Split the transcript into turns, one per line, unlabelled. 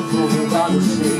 coração, meu braço cheio.